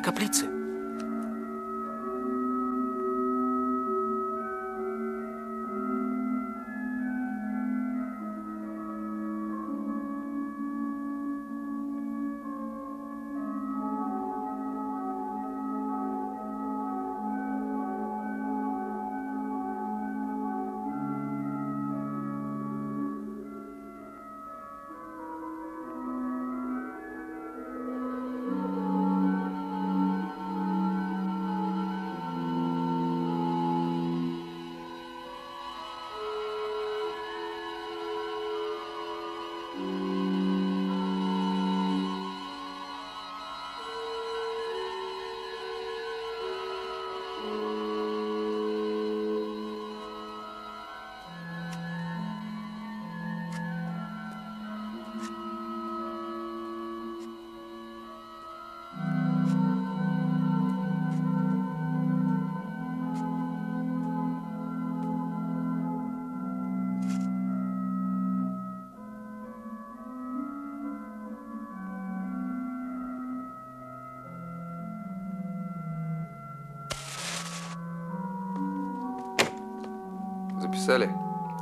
каплицы. Записали?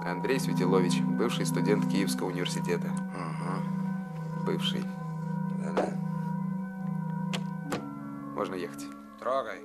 Андрей Светилович, бывший студент Киевского университета. Угу. Бывший. Да-да. Можно ехать. Трогай.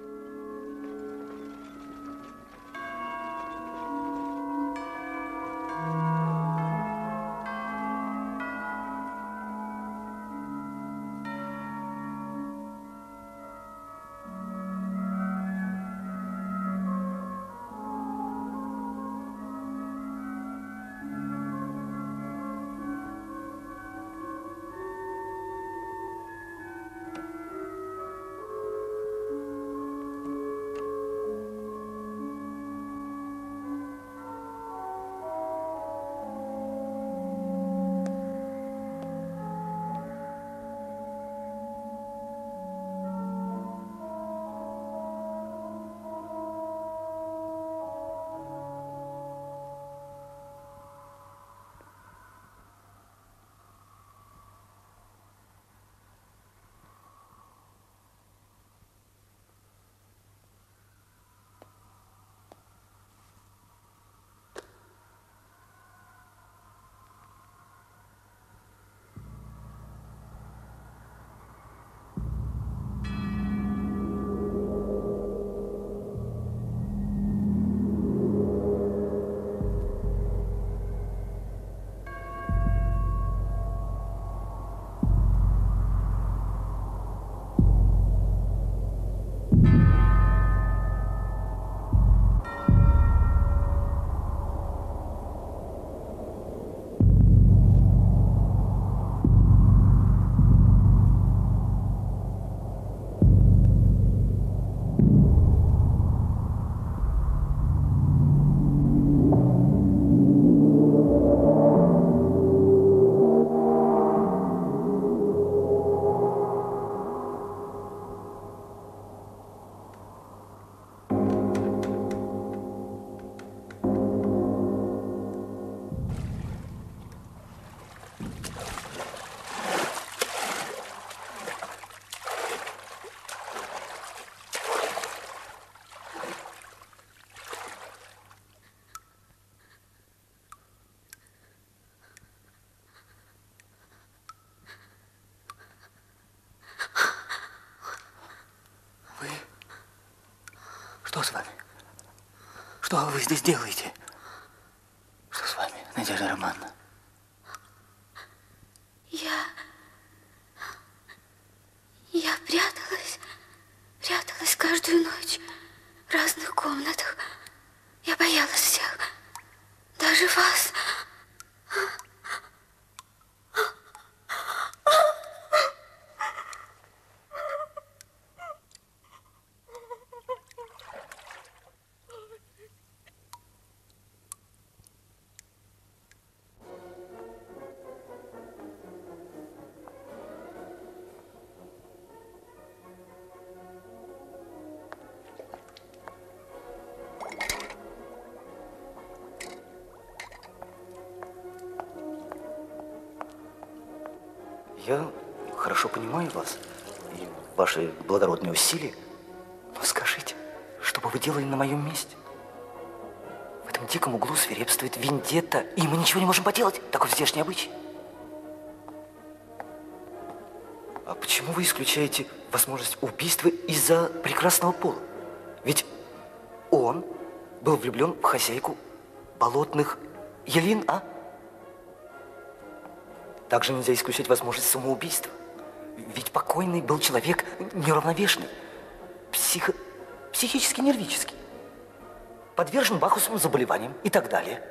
Что вы здесь делаете? Понимаю вас и ваши благородные усилия. Но скажите, что бы вы делали на моем месте? В этом диком углу свирепствует вендетта, и мы ничего не можем поделать. Такой здешний обычай. А почему вы исключаете возможность убийства из-за прекрасного пола? Ведь он был влюблен в хозяйку болотных елин, а? Также нельзя исключать возможность самоубийства. Ведь покойный был человек неравновешенный, психо... психически нервический, подвержен Бахусовым заболеваниям и так далее.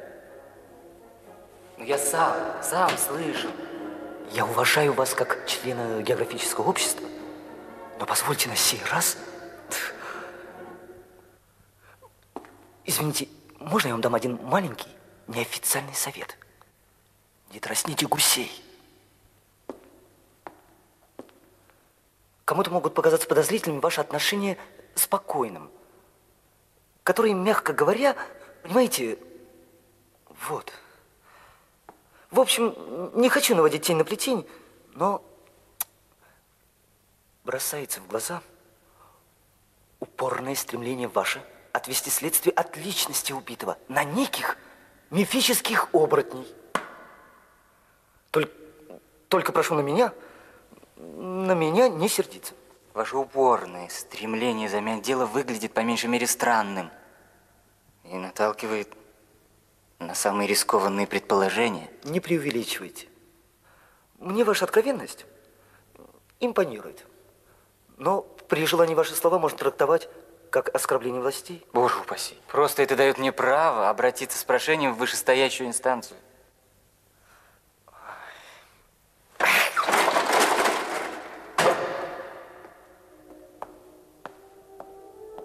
Но я сам, сам слышу. Я уважаю вас как члена географического общества, но позвольте на сей раз... Извините, можно я вам дам один маленький неофициальный совет? Не тросните гусей. Кому-то могут показаться подозрительными ваши отношения с покойным, который, мягко говоря, понимаете, вот. В общем, не хочу наводить тень на плетень, но бросается в глаза упорное стремление ваше отвести следствие от личности убитого на неких мифических оборотней. Только, только прошу на меня, на меня не сердиться. Ваше упорное стремление замять дело выглядит по меньшей мере странным и наталкивает на самые рискованные предположения. Не преувеличивайте. Мне ваша откровенность импонирует. Но при желании ваши слова можно трактовать как оскорбление властей. Боже упаси. Просто это дает мне право обратиться с прошением в вышестоящую инстанцию.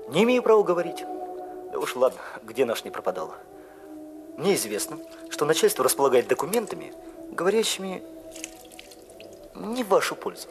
Не имею права говорить. Да уж ладно, где наш не пропадал. Мне известно, что начальство располагает документами, говорящими не в вашу пользу.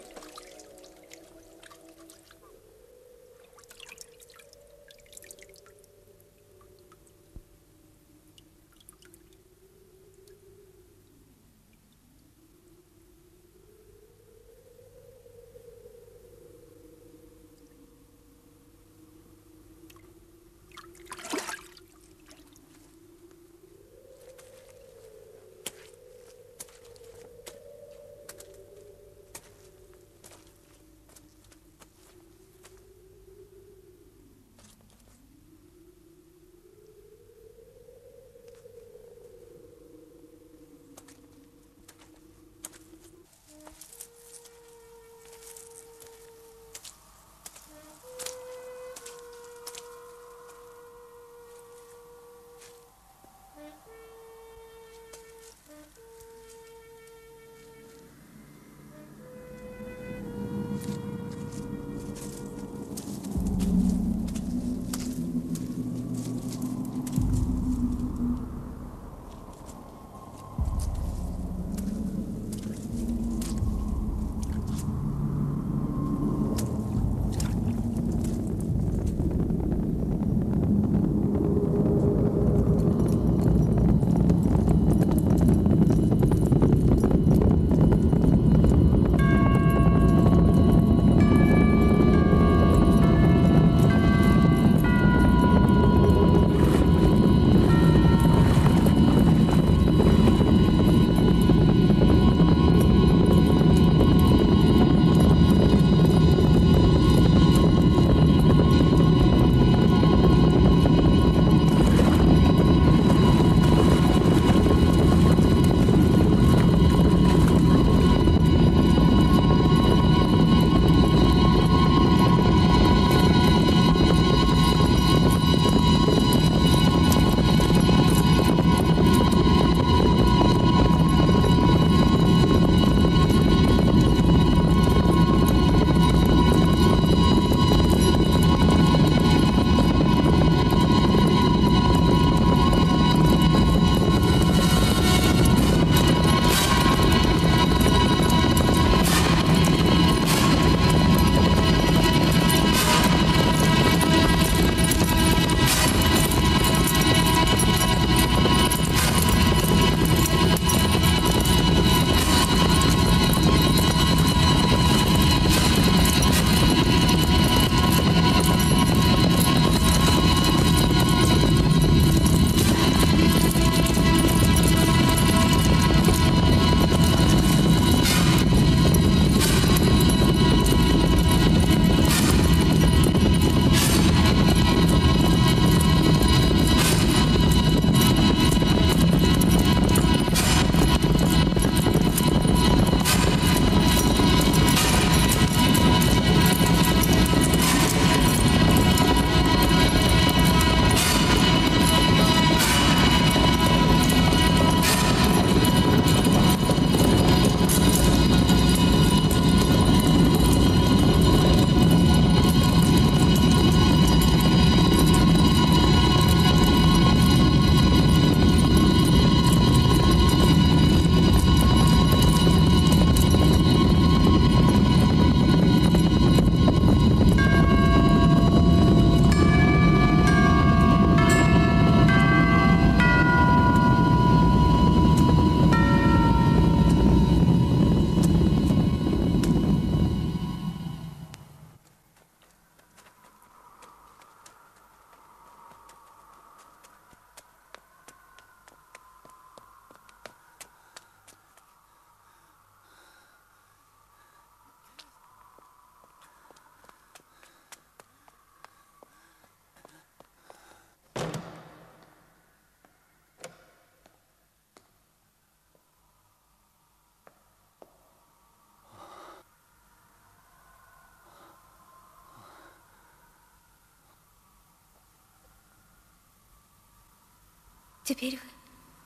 Теперь вы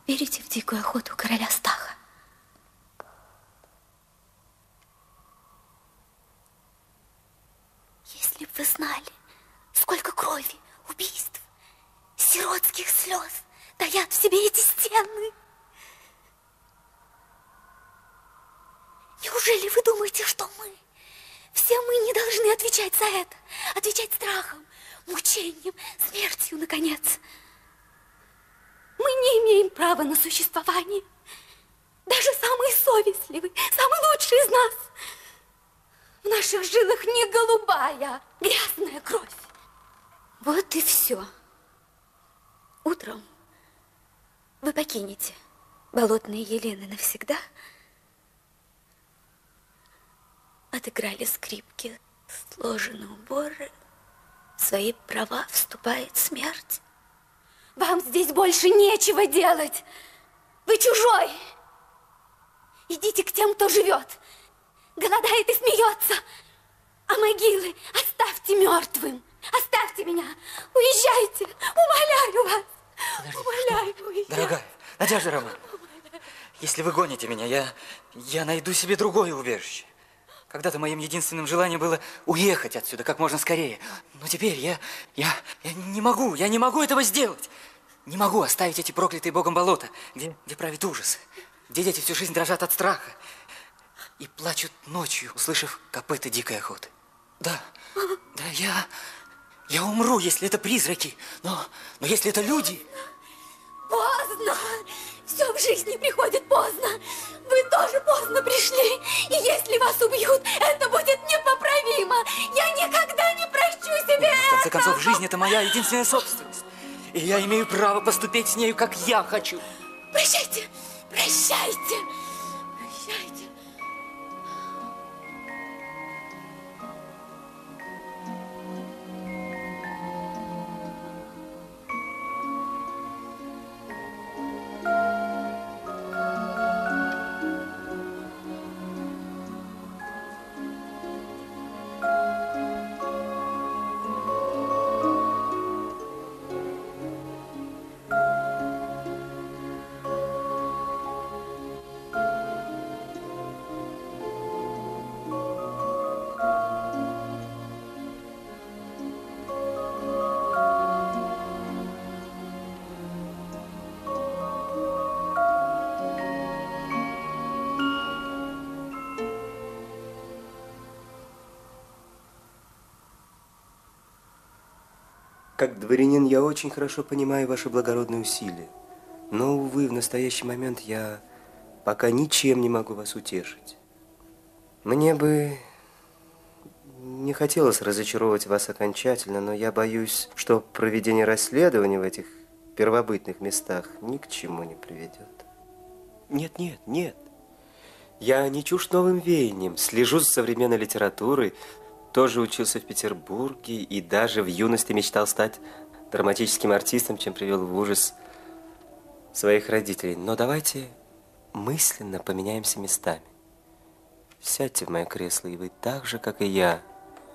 верите в дикую охоту короля Стаха? Если бы вы знали, сколько крови, убийств, сиротских слез таят в себе эти стены. Неужели вы думаете, что мы, все мы не должны отвечать за это, отвечать страхом, мучением, смертью, наконец? Мы не имеем права на существование. Даже самый совестливый, самый лучший из нас. В наших жилах не голубая, грязная кровь. Вот и все. Утром вы покинете болотные Елены навсегда. Отыграли скрипки, сложены уборы, в свои права вступает смерть. Вам здесь больше нечего делать. Вы чужой. Идите к тем, кто живет, голодает и смеется. А могилы оставьте мертвым. Оставьте меня. Уезжайте. Умоляю вас. Умоляю, уезжайте. Дорогая, Надежда Романовна, если вы гоните меня, я, я найду себе другое убежище. Когда-то моим единственным желанием было уехать отсюда как можно скорее. Но теперь я, я, я не могу, я не могу этого сделать. Не могу оставить эти проклятые богом болота, где, где правит ужас, где дети всю жизнь дрожат от страха и плачут ночью, услышав копыта дикой охоты. Да, да, я, я умру, если это призраки, но, но если это люди... Поздно. Все в жизни приходит поздно. Вы тоже поздно пришли. И если вас убьют, это будет непоправимо. Я никогда не прощу себе В конце концов, жизнь – это моя единственная собственность. И я имею право поступить с нею, как я хочу. Прощайте, прощайте. Дворянин я очень хорошо понимаю ваши благородные усилия. Но, увы, в настоящий момент я пока ничем не могу вас утешить. Мне бы не хотелось разочаровывать вас окончательно, но я боюсь, что проведение расследования в этих первобытных местах ни к чему не приведет. Нет, нет, нет. Я не чушь новым веянием, слежу за современной литературой, тоже учился в Петербурге и даже в юности мечтал стать драматическим артистом, чем привел в ужас своих родителей. Но давайте мысленно поменяемся местами. Сядьте в мое кресло, и вы так же, как и я,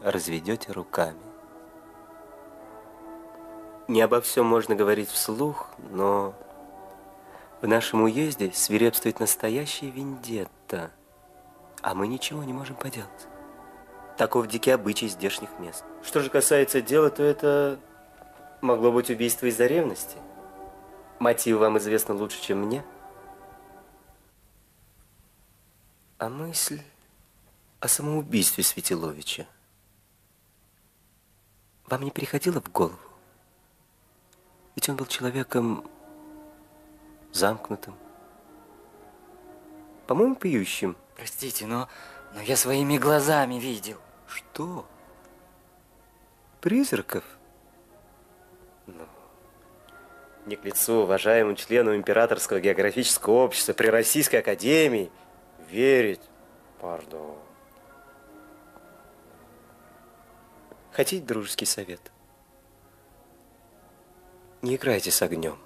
разведете руками. Не обо всем можно говорить вслух, но в нашем уезде свирепствует настоящая вендетта, а мы ничего не можем поделать. Таков дикий обычай здешних мест. Что же касается дела, то это могло быть убийство из-за ревности. Мотив вам известно лучше, чем мне. А мысль о самоубийстве Светиловича вам не приходила в голову? Ведь он был человеком замкнутым, по-моему, пьющим. Простите, но, но я своими глазами видел. Что? Призраков? Ну, не к лицу уважаемым члену Императорского географического общества при Российской Академии верить. Пардон. Хотите дружеский совет? Не играйте с огнем.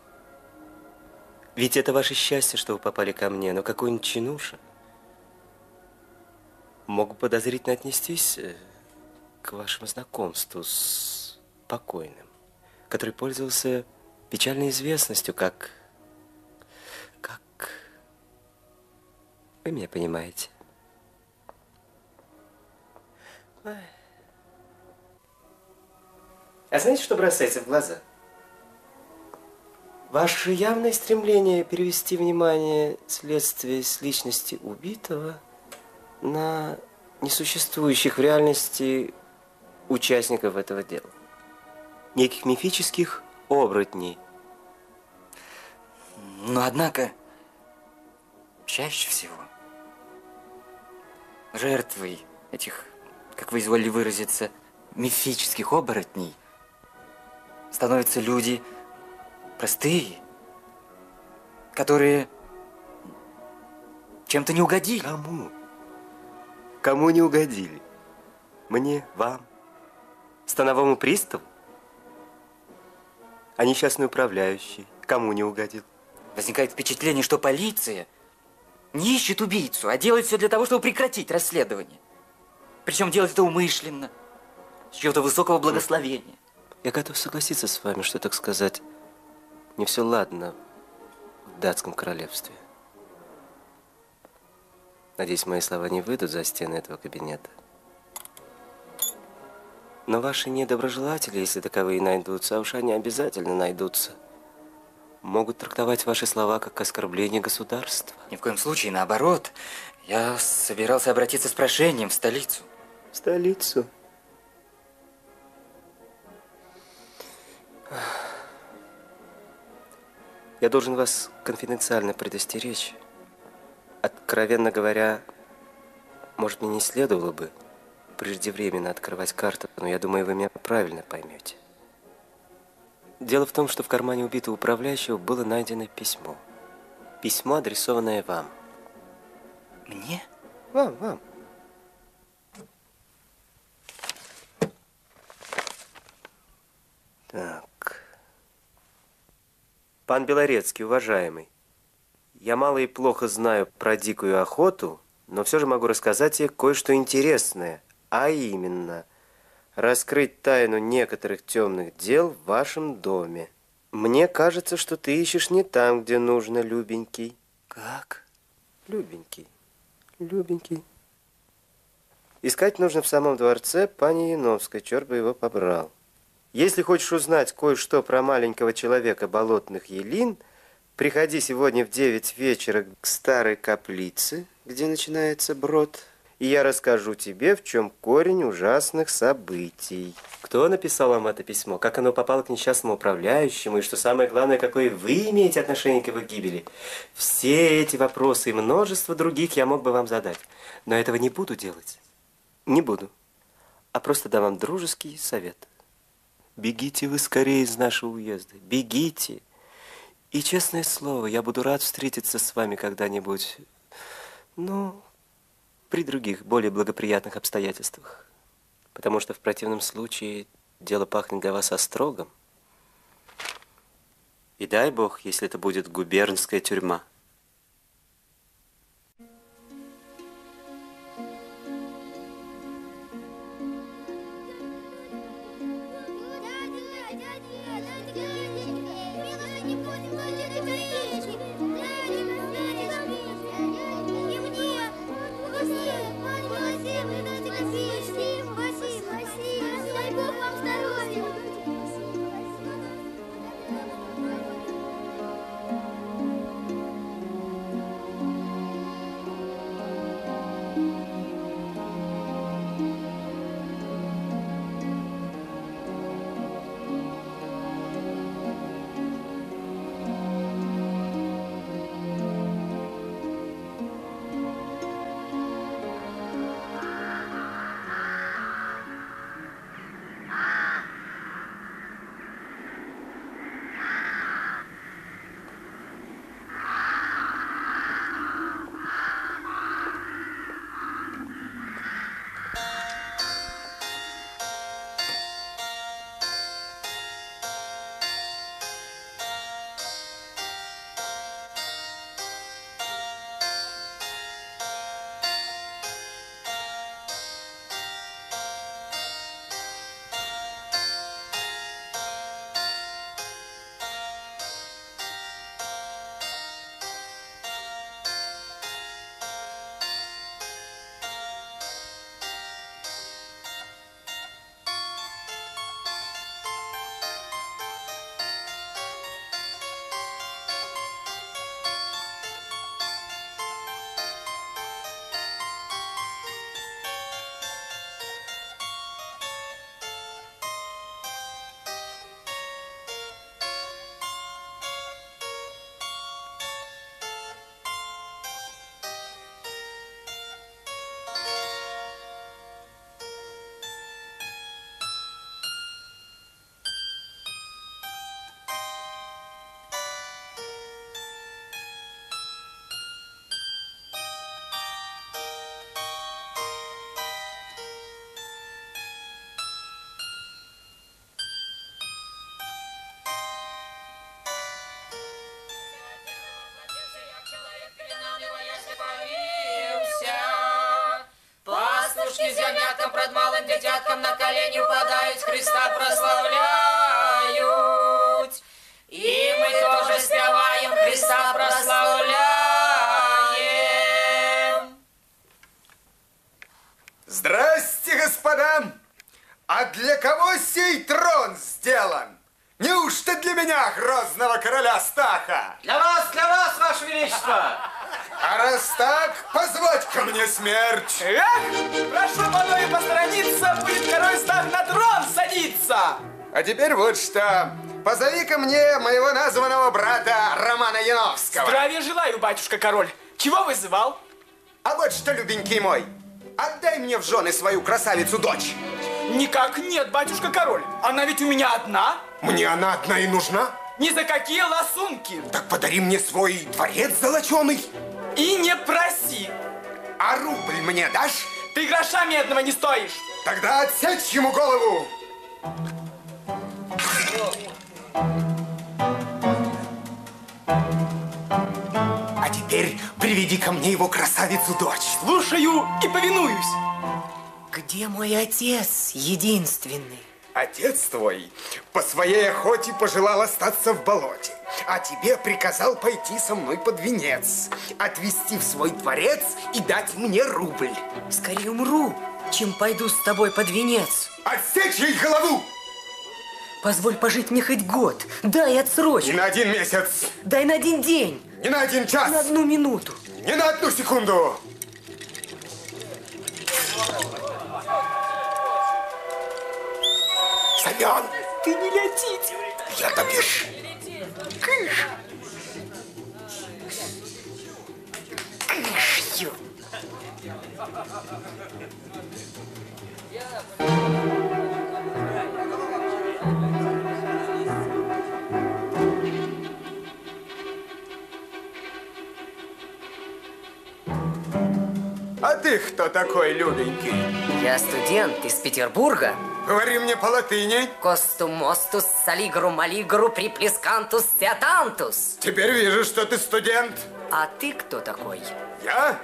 Ведь это ваше счастье, что вы попали ко мне, но какой-нибудь чинуша мог подозрительно отнестись э, к вашему знакомству с покойным, который пользовался печальной известностью, как... как... Вы меня понимаете. А знаете, что бросается в глаза? Ваше явное стремление перевести внимание следствия с личности убитого – на несуществующих в реальности участников этого дела. Неких мифических оборотней. Но однако, чаще всего, жертвой этих, как вы изволили выразиться, мифических оборотней становятся люди простые, которые чем-то не угодили. Кому? Кому не угодили? Мне, вам, становому приставу? А несчастный управляющий кому не угодил? Возникает впечатление, что полиция не ищет убийцу, а делает все для того, чтобы прекратить расследование. Причем делает это умышленно, с чего-то высокого благословения. Я готов согласиться с вами, что, так сказать, не все ладно в датском королевстве. Надеюсь, мои слова не выйдут за стены этого кабинета. Но ваши недоброжелатели, если таковые найдутся, а уж они обязательно найдутся, могут трактовать ваши слова как оскорбление государства. Ни в коем случае, наоборот. Я собирался обратиться с прошением в столицу. В столицу? Я должен вас конфиденциально предостеречь. Откровенно говоря, может, мне не следовало бы преждевременно открывать карту, но я думаю, вы меня правильно поймете. Дело в том, что в кармане убитого управляющего было найдено письмо. Письмо, адресованное вам. Мне? Вам, вам. Так. Пан Белорецкий, уважаемый, я мало и плохо знаю про дикую охоту, но все же могу рассказать тебе кое-что интересное, а именно раскрыть тайну некоторых темных дел в вашем доме. Мне кажется, что ты ищешь не там, где нужно, любенький. Как? Любенький, любенький. Искать нужно в самом дворце пани Яновской, черт бы его побрал. Если хочешь узнать кое-что про маленького человека болотных елин, приходи сегодня в 9 вечера к старой каплице, где начинается брод, и я расскажу тебе, в чем корень ужасных событий. Кто написал вам это письмо? Как оно попало к несчастному управляющему? И что самое главное, какое вы имеете отношение к его гибели? Все эти вопросы и множество других я мог бы вам задать. Но этого не буду делать. Не буду. А просто дам вам дружеский совет. Бегите вы скорее из нашего уезда. Бегите. И, честное слово, я буду рад встретиться с вами когда-нибудь, ну, при других, более благоприятных обстоятельствах. Потому что в противном случае дело пахнет для вас острогом. И дай бог, если это будет губернская тюрьма. Малым детяткам на колени упадают, Христа прославляют. И мы тоже спеваем, Христа прославляем. Здрасте, господа! А для кого сей трон сделан? Неужто для меня, грозного короля Стаха? Для вас, для вас, Ваше Величество! А раз так, позвать ко мне смерть. Эх, прошу по мной посторониться, будет король Стах на трон садиться. А теперь вот что. Позови ко мне моего названного брата Романа Яновского. Здравия желаю, батюшка король. Чего вызывал? А вот что, любенький мой, отдай мне в жены свою красавицу-дочь. Никак нет, батюшка король. Она ведь у меня одна. Мне она одна и нужна. Ни за какие ласунки. Так подари мне свой дворец золоченый. И не проси. А рубль мне дашь? Ты гроша медного не стоишь. Тогда отсечь ему голову. А теперь приведи ко мне его красавицу-дочь. Слушаю и повинуюсь. Где мой отец, единственный? Отец твой по своей охоте пожелал остаться в болоте, а тебе приказал пойти со мной под венец, отвезти в свой дворец и дать мне рубль. Скорее умру, чем пойду с тобой под венец. Отсечь ей голову! Позволь пожить мне хоть год. Дай Не отсрочку. на один месяц, Дай на один день. не на один час, На одну минуту. не на одну секунду. Семен, Ты не летите. я добишь. А ты кто такой, любенький? Я студент из Петербурга. Говори мне по латыни. Костум мостус, салигру малигру, приплескантус, театантус. Теперь вижу, что ты студент. А ты кто такой? Я?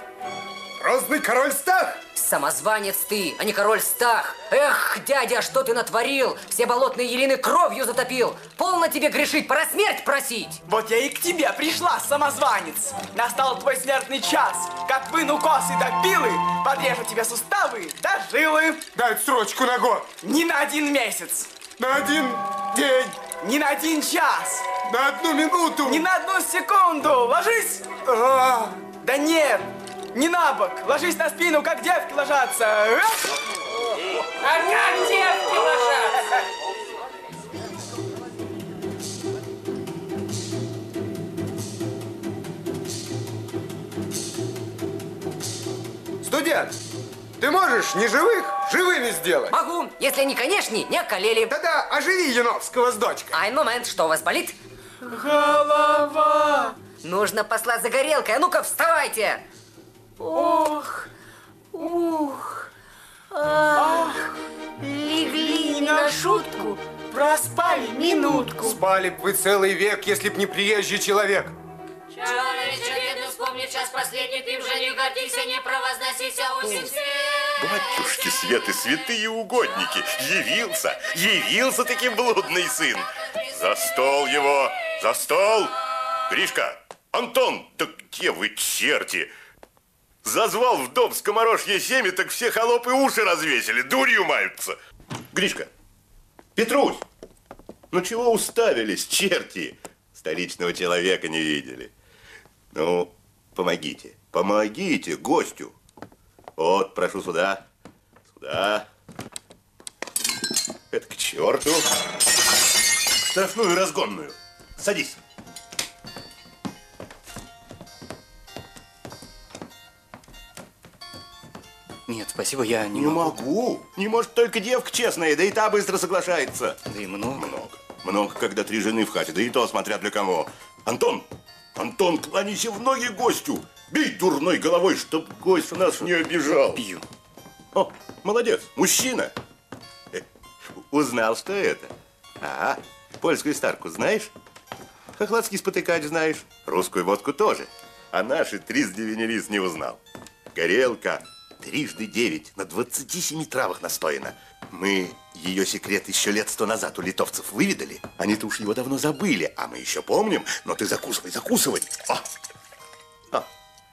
Грозный король Стах? Самозванец ты, а не король Стах. Эх, дядя, что ты натворил? Все болотные елины кровью затопил. Полно тебе грешить, пора смерть просить. Вот я и к тебе пришла, самозванец. Настал твой смертный час. Как выну косы до пилы, подрежу тебе суставы до жилы. Дай строчку на год. Не на один месяц, На один день. не на один час, На одну минуту. не на одну секунду. Ложись. А, Да нет, не на бок. Ложись на спину, как девки ложатся. А как девки ложатся? Студент, ты можешь не живых живыми сделать? Могу, если они, конечно, не околели. Тогда оживи Яновского с дочкой. Ай, момент, что у вас болит? Голова. Нужно послать за горелкой. А ну-ка, вставайте! Ох, Ух, ах, легли на шутку, проспали минутку. Спали бы вы целый век, если б не приезжий человек. Человече, бедный, вспомни час последний, ты уже не гордися, не провозносися, осень Батюшки Светы, святые угодники, явился, явился таки блудный сын. За стол его, за стол! Гришка, Антон, так где вы, черти? Зазвал в дом скоморожье семя, так все холопы уши развесили, дурью маются. Гришка, Петрусь, ну чего уставились, черти? Столичного человека не видели. Ну, помогите, помогите гостю. Вот, прошу сюда. Сюда. Это к черту. Штрафную разгонную. Садись. Спасибо, я не, Не могу. Не может только девка честная, да и та быстро соглашается. Да и много. Много. Много, когда три жены в хате, да и то смотря для кого. Антон, Антон, кланяйся в ноги гостю. Бей дурной головой, чтоб гость нас не обижал. Бью. О, молодец, мужчина. Э, Узнал, что это? А, польскую старку знаешь? Хохладский спотыкач знаешь? Русскую водку тоже. А наши три с не узнал. Горелка, трижды девять, на 27 травах настояно. Мы ее секрет еще лет сто назад у литовцев выведали. Они-то уж его давно забыли, а мы еще помним. Но ты закусывай, закусывай. О! О!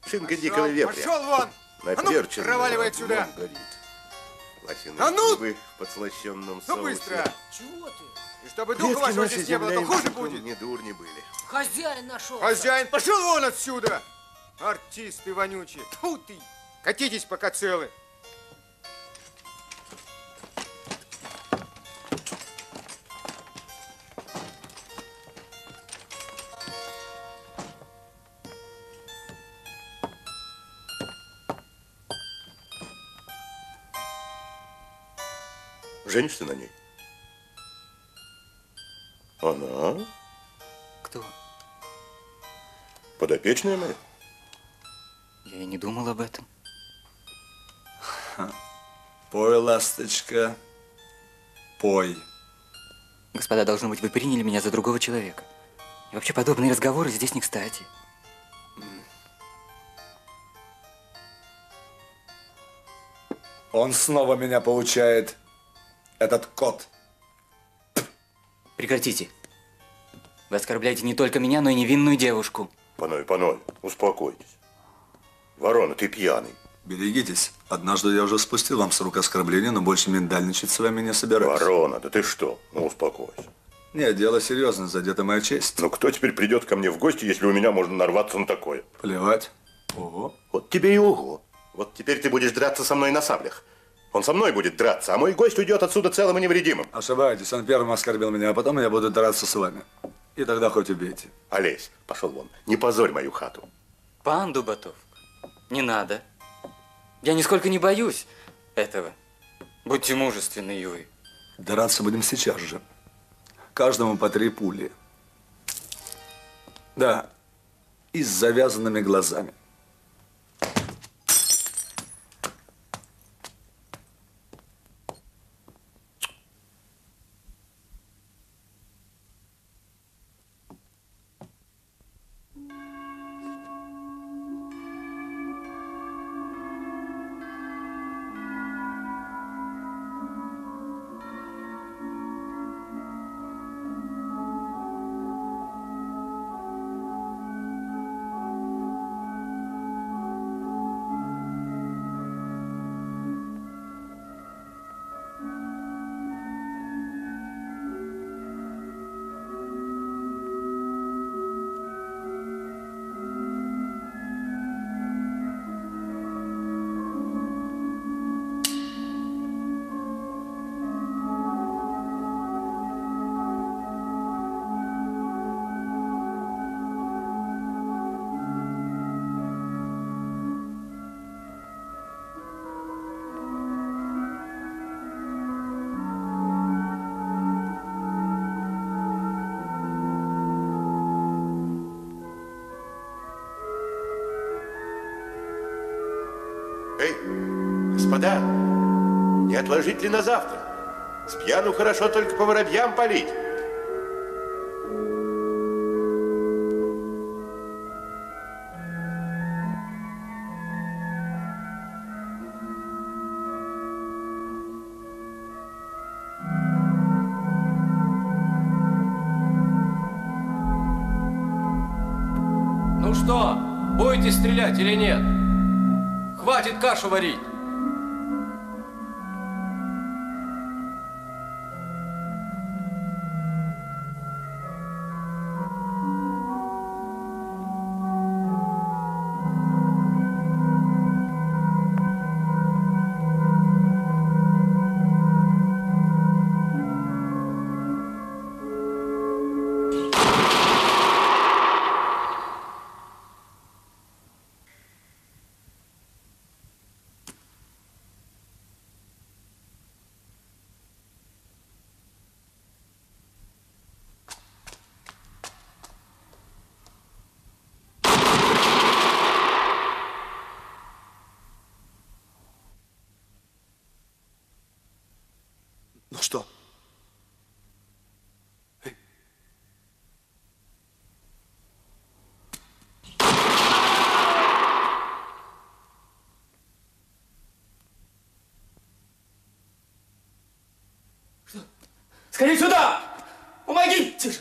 Шинка дикого вепря. Пошел вон! А ну, проваливай отсюда! горит. Лосиные А ну! губы в подслащенном Ну соусе. быстро! Чего ты? И чтобы духа вашего здесь не было, то хуже будет! Не дурни были. Хозяин нашел. Хозяин, пошел вон отсюда! Артисты вонючие! Тьфу ты! Катитесь, пока целы! Женишься на ней? Она? Кто? Подопечная моя? Я и не думал об этом. Пой, ласточка, пой. Господа, должно быть, вы приняли меня за другого человека. И вообще подобные разговоры здесь не кстати. Он снова меня получает. Этот кот. Прекратите. Вы оскорбляете не только меня, но и невинную девушку. Паной, паной, успокойтесь. Ворона, ты пьяный. Берегитесь. Однажды я уже спустил вам с рук оскорбления, но больше миндальничать с вами не собираюсь. Ворона, да ты что? Ну, успокойся. Нет, дело серьезное, задета моя честь. Ну, кто теперь придет ко мне в гости, если у меня можно нарваться на такое? Плевать. Ого. Вот тебе и ого. Вот теперь ты будешь драться со мной на саблях. Он со мной будет драться, а мой гость уйдет отсюда целым и невредимым. Ошибаетесь, он первым оскорбил меня, а потом я буду драться с вами. И тогда хоть убейте. Олесь, пошел вон. Не позорь мою хату. Пан Дубатов, не надо. Я нисколько не боюсь этого. Будьте мужественны, и вы. Драться будем сейчас же. Каждому по три пули. Да, и с завязанными глазами. Господа, не отложить ли на завтра? С пьяну хорошо только по воробьям полить. Ну что, будете стрелять или нет? Хватит кашу варить. Скорее сюда! Помогите же!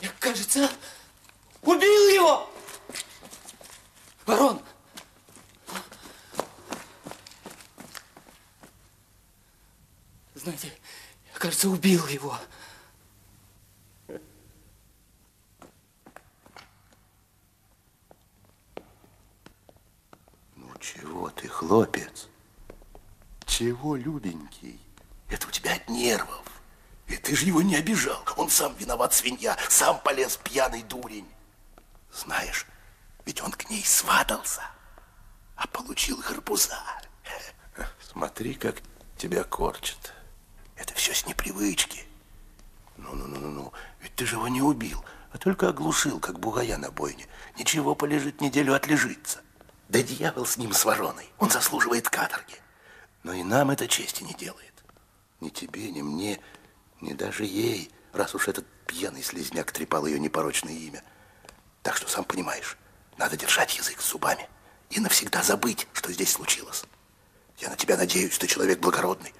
Я, кажется, убил его! Ворон! Знаете, я, кажется, убил его. Ну чего ты, хлопец? Чего, любенький? Это у тебя от нервов. Ты же его не обижал. Он сам виноват, свинья. Сам полез пьяный дурень. Знаешь, ведь он к ней сватался, а получил гарбуза. Смотри, как тебя корчат. Это все с непривычки. Ну-ну-ну-ну, ведь ты же его не убил, а только оглушил, как бугая на бойне. Ничего, полежит неделю, отлежится. Да дьявол с ним, с вороной. Он заслуживает каторги. Но и нам это чести не делает. Ни тебе, ни мне, ни даже ей, раз уж этот пьяный слезняк трепал ее непорочное имя. Так что, сам понимаешь, надо держать язык зубами и навсегда забыть, что здесь случилось. Я на тебя надеюсь, ты человек благородный.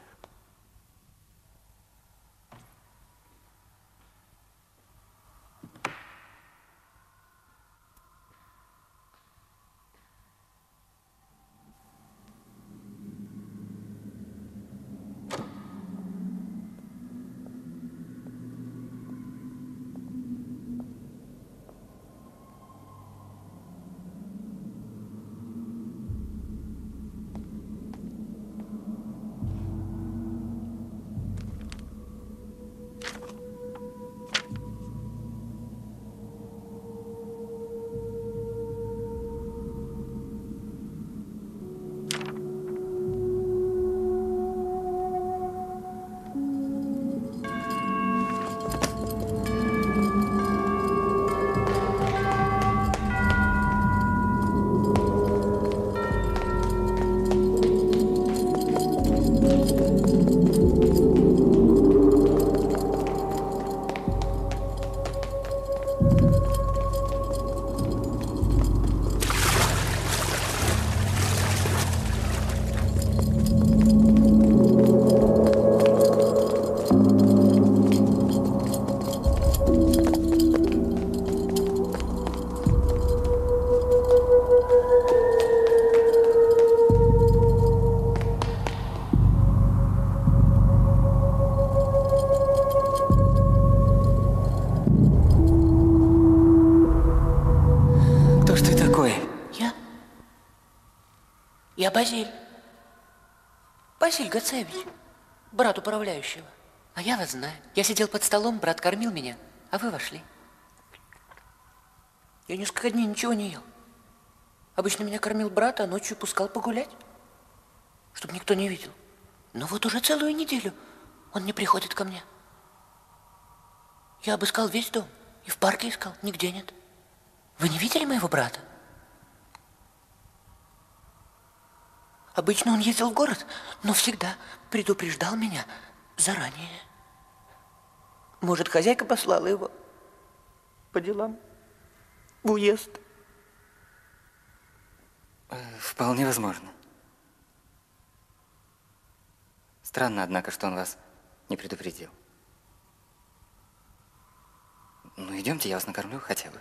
Базиль. Базиль Гацевич, брат управляющего. А я вас знаю. Я сидел под столом, брат кормил меня, а вы вошли. Я несколько дней ничего не ел. Обычно меня кормил брат, а ночью пускал погулять, чтобы никто не видел. Но вот уже целую неделю он не приходит ко мне. Я обыскал весь дом и в парке искал, нигде нет. Вы не видели моего брата? Обычно он ездил в город, но всегда предупреждал меня заранее. Может, хозяйка послала его по делам в уезд? Э, Вполне возможно. Странно, однако, что он вас не предупредил. Ну, идемте, я вас накормлю хотя бы.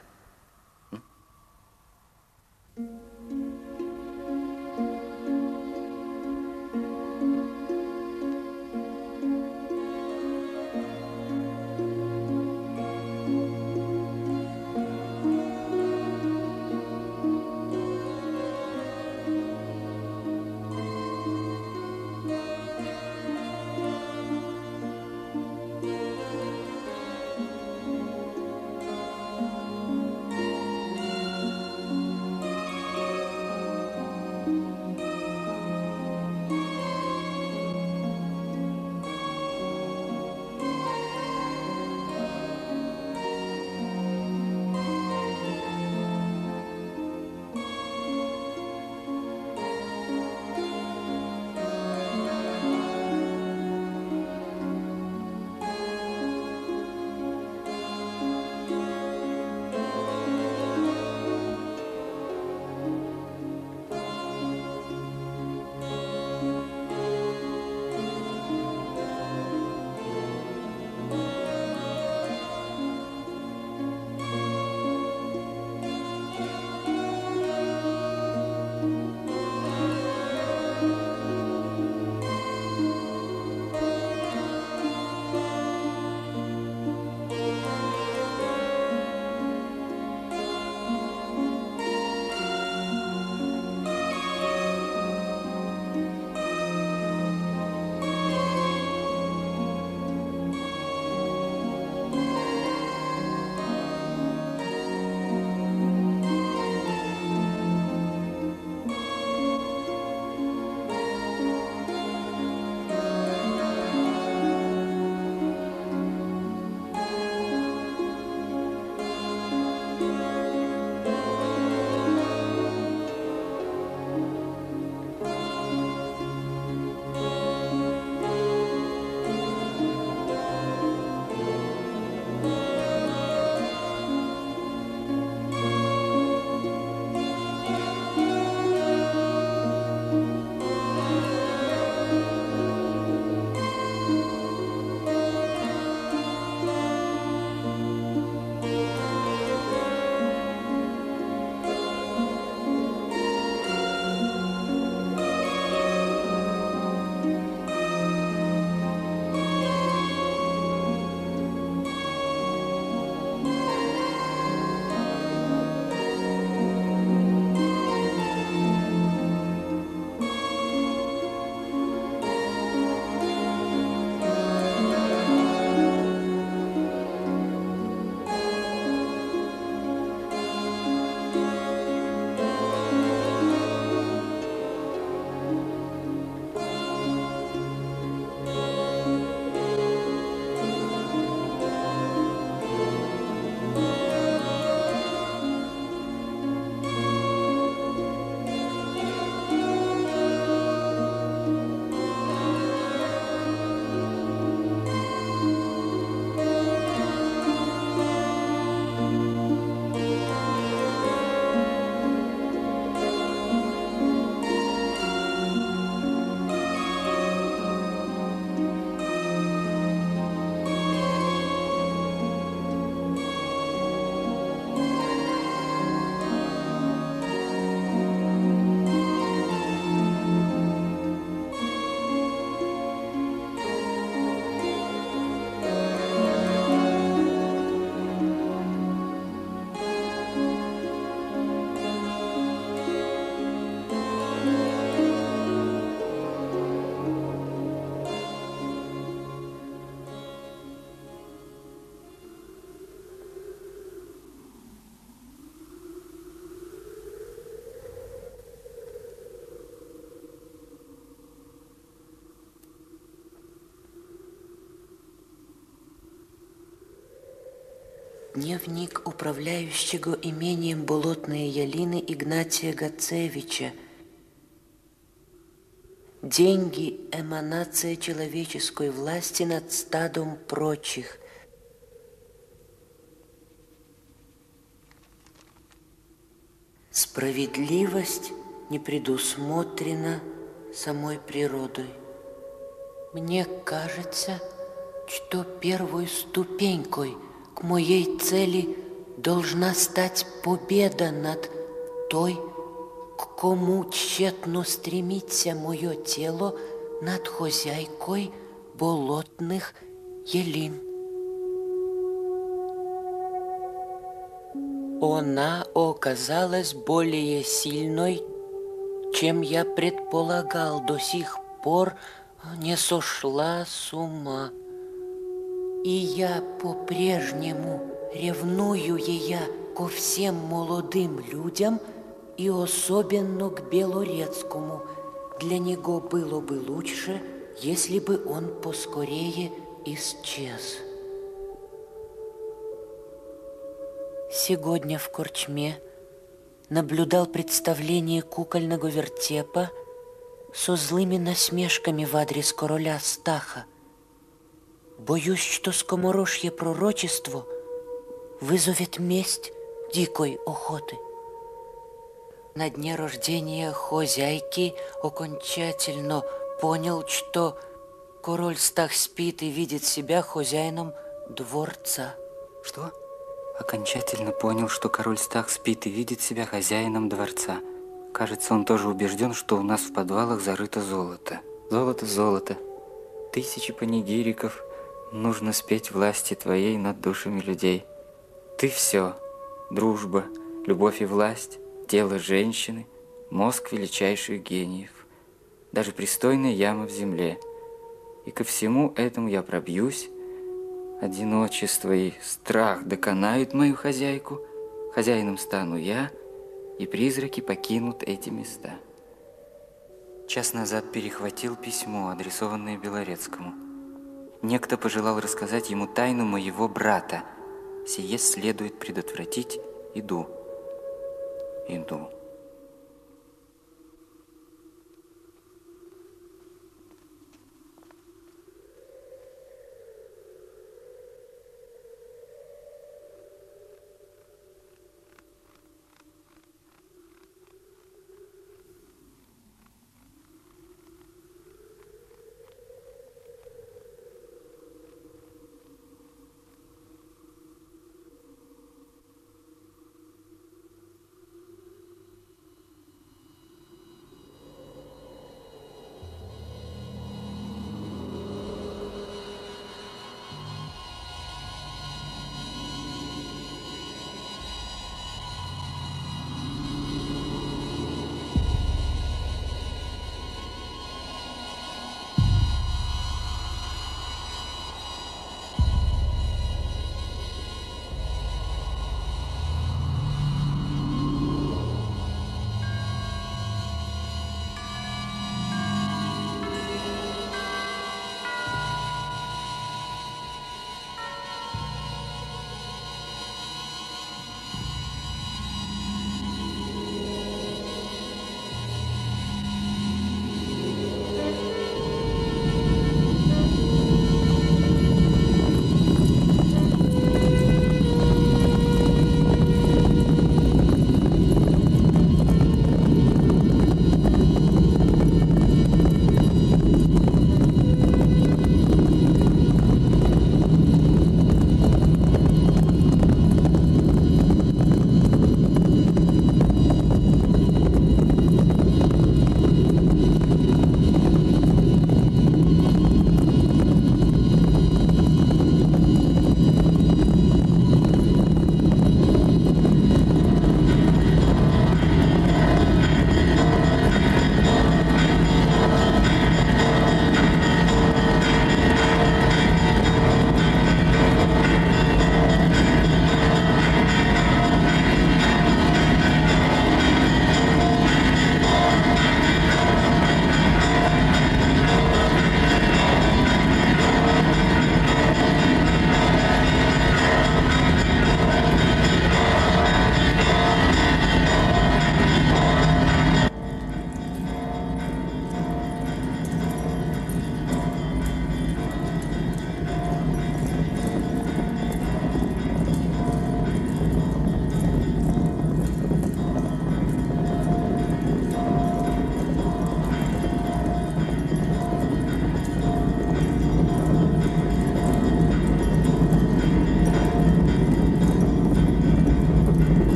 Дневник управляющего имением Болотные Ялины Игнатия Гацевича. Деньги – эманация человеческой власти над стадом прочих. Справедливость не предусмотрена самой природой. Мне кажется, что первой ступенькой моей цели должна стать победа над той, к кому тщетно стремится мое тело над хозяйкой болотных елин. Она оказалась более сильной, чем я предполагал до сих пор, не сошла с ума. И я по-прежнему ревную ее ко всем молодым людям и особенно к Белорецкому. Для него было бы лучше, если бы он поскорее исчез. Сегодня в Корчме наблюдал представление кукольного вертепа со злыми насмешками в адрес короля Стаха. Боюсь, что скоморожье пророчество вызовет месть дикой охоты. На дне рождения хозяйки окончательно понял, что король Стах спит и видит себя хозяином дворца. Что? окончательно понял, что король Стах спит и видит себя хозяином дворца. Кажется, он тоже убежден, что у нас в подвалах зарыто золото. Золото, золото. Тысячи панигириков нужно спеть власти твоей над душами людей. Ты все. Дружба, любовь и власть, тело женщины, мозг величайших гениев. Даже пристойная яма в земле. И ко всему этому я пробьюсь, Одиночество и страх доконают мою хозяйку, хозяином стану я, и призраки покинут эти места. Час назад перехватил письмо, адресованное Белорецкому. Некто пожелал рассказать ему тайну моего брата. Сие следует предотвратить. Иду. Иду.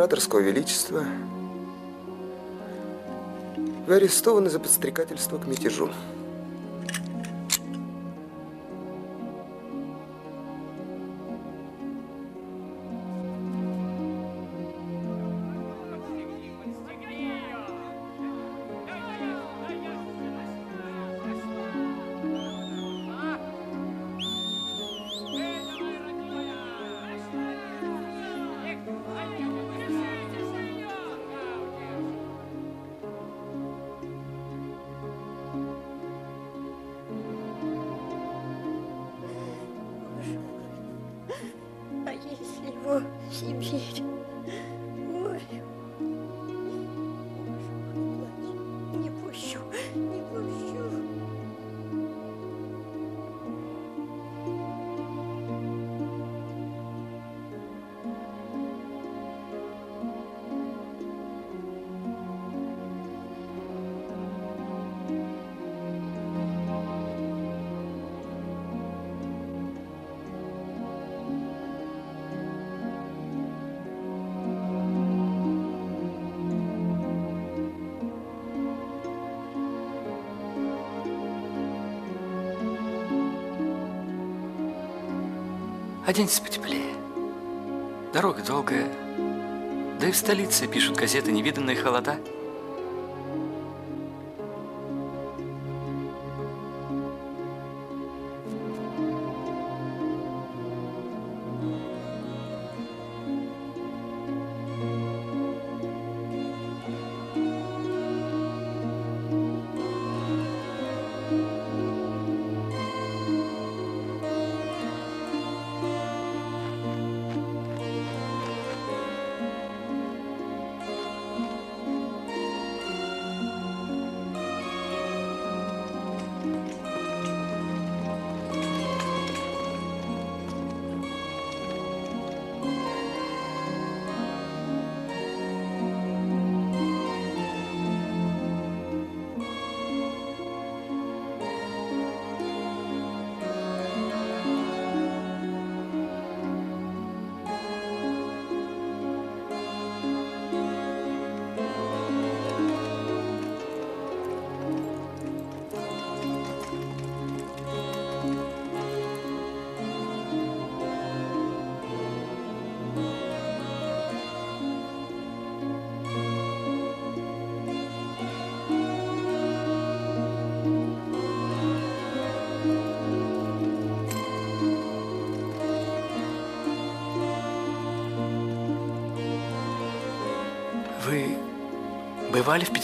императорского величества вы арестованы за подстрекательство к мятежу. Оденьтесь потеплее. Дорога долгая. Да и в столице пишут газеты невиданные холода.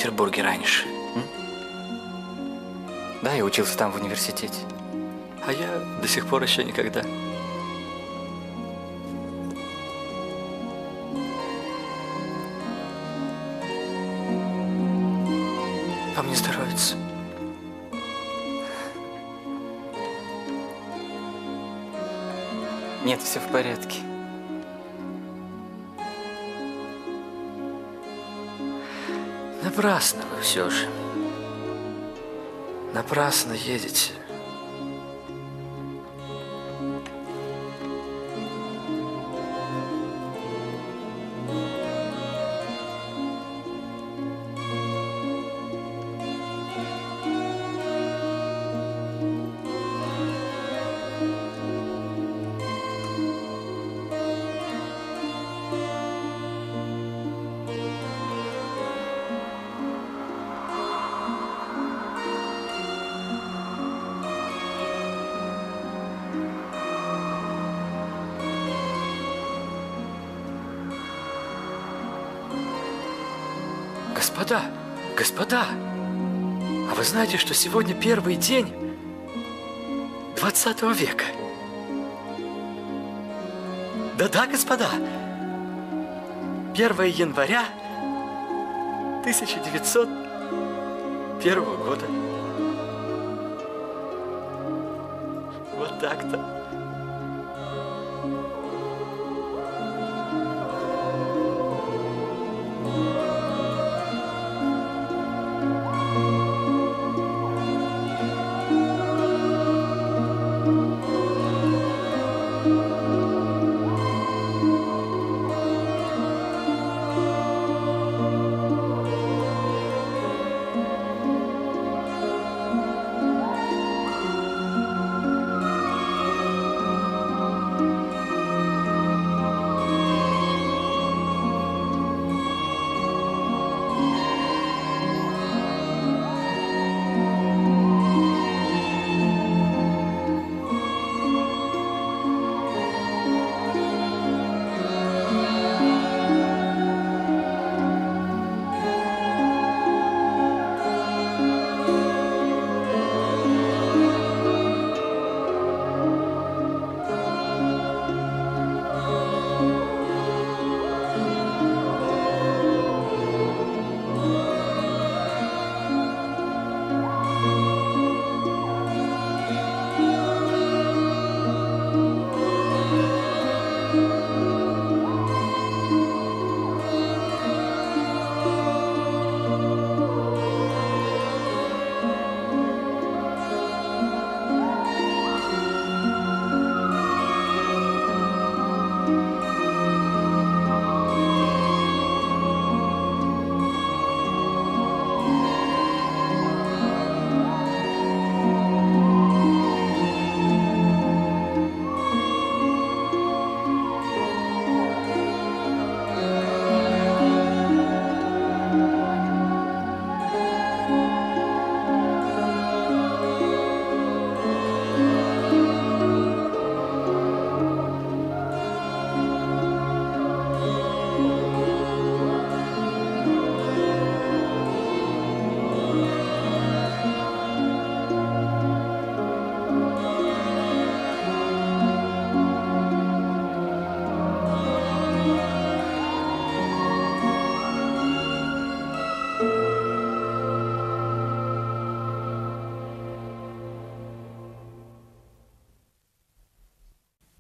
Петербурге раньше? м? Да, я учился там в университете. А я до сих пор еще никогда. Вам не здоровится? Нет, все в порядке. Напрасно вы все же. Напрасно едете. Господа, а вы знаете, что сегодня первый день 20 века? Да-да, господа, 1 января 1901 года.